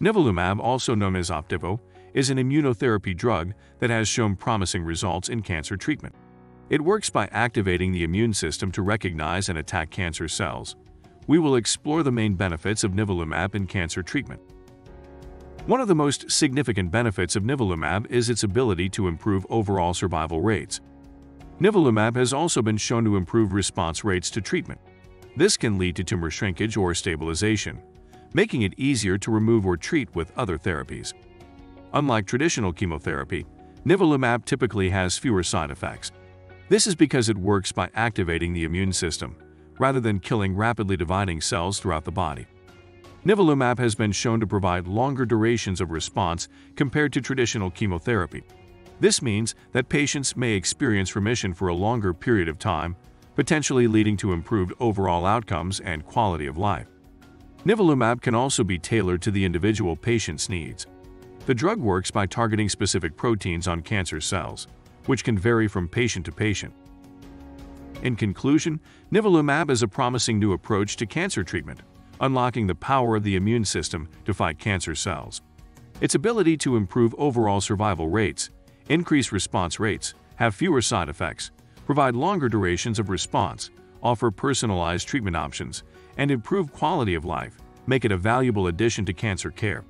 Nivolumab, also known as Opdivo, is an immunotherapy drug that has shown promising results in cancer treatment. It works by activating the immune system to recognize and attack cancer cells. We will explore the main benefits of nivolumab in cancer treatment. One of the most significant benefits of nivolumab is its ability to improve overall survival rates. Nivolumab has also been shown to improve response rates to treatment. This can lead to tumor shrinkage or stabilization, making it easier to remove or treat with other therapies. Unlike traditional chemotherapy, nivolumab typically has fewer side effects. This is because it works by activating the immune system, rather than killing rapidly dividing cells throughout the body. Nivolumab has been shown to provide longer durations of response compared to traditional chemotherapy. This means that patients may experience remission for a longer period of time, potentially leading to improved overall outcomes and quality of life. Nivolumab can also be tailored to the individual patient's needs. The drug works by targeting specific proteins on cancer cells, which can vary from patient to patient. In conclusion, nivolumab is a promising new approach to cancer treatment, unlocking the power of the immune system to fight cancer cells. Its ability to improve overall survival rates, increase response rates, have fewer side effects, provide longer durations of response, offer personalized treatment options, and improve quality of life make it a valuable addition to cancer care.